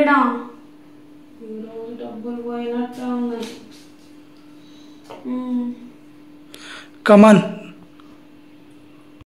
హండ్రెడా ఈరోజు డబ్బులు పోయినట్టే ఉన్నాయి మ్మ్. కమాన్